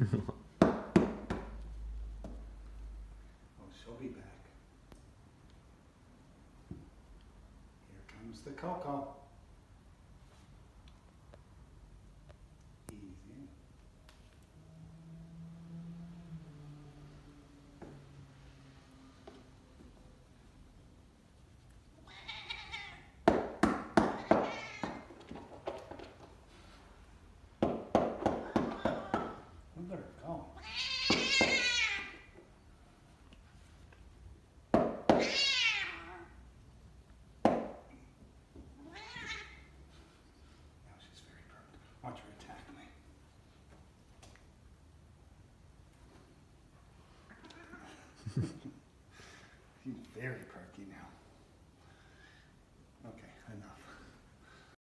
you Here comes Watch her attack me. He's very perky now. Okay, enough.